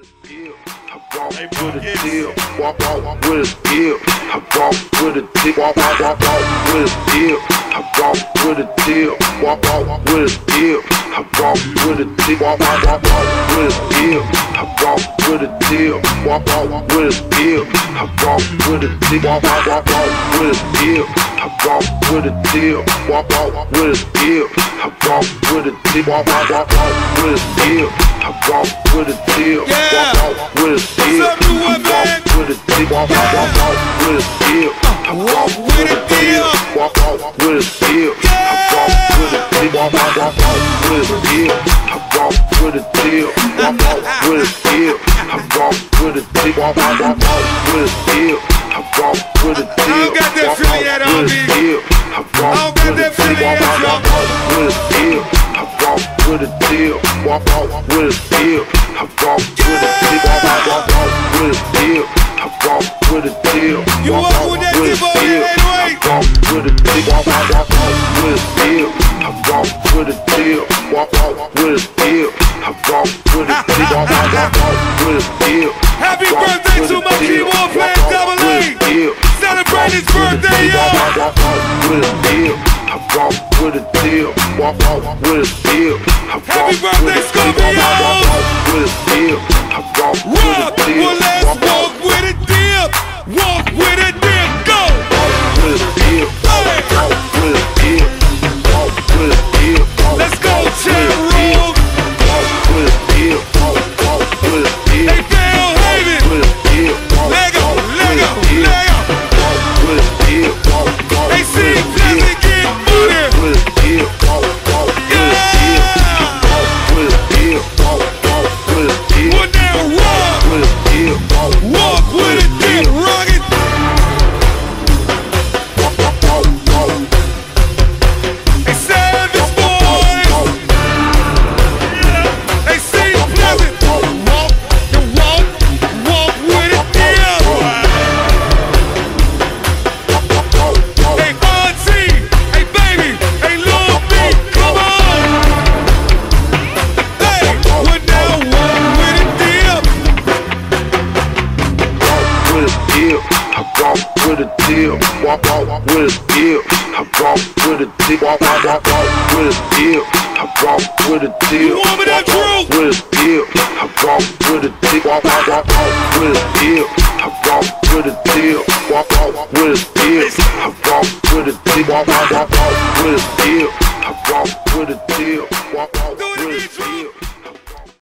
with a deal. Walk walk with a deal. I walk with a deal. Walk walk walk with a deal. I walk with a deal. Walk walk walk with a deal. Walk walk with a deal. I walk with a deal. Walk walk with a deal. I walk with a deal. Walk walk walk with a deal. I walk with a deal. Walk walk with a deal. I walk with a deal. Walk walk walk with a deal. I walk with a deal. Yeah. Walk with a deal. What's up, new one, I man? walk with a deal. Walk walk with a deal. I Walk with a deal. Walk walk with a deal. I walk with a deal. Walk walk with a deal. I walk with a deal. Walk with a deal. I walk with a deal. Walk with a deal. I walk with a deal. don't got that feeling walk yet, with a deal. Walk walk with a deal. I walk with a deal. Walk walk walk walk with a deal. I walk with a deal. You Walk with that a deal, boy, deal. ain't right? I walk with a deal. Walk walk walk walk with a deal. I walk with a deal. Walk walk with a deal. I walk with a deal. Walk walk walk walk with a deal. Happy birthday to my keyboard player, Double A. Celebrate his I walk with a birthday, deal. y'all. Walk walk walk with a deal. I walk with a deal. Walk with a deal. I walk Happy birthday, Scorpio. With a deal. Walk walk with a deal. I walk with a deal. Walk walk walk walk with a deal. I walk with a deal. You want me that Walk, walk? With a deal. I walk with a deal. Walk walk walk walk with a deal. I walk with a deal. Walk walk with a deal. I walk with a deal. Walk walk walk walk with a deal. I walk with a deal. Walk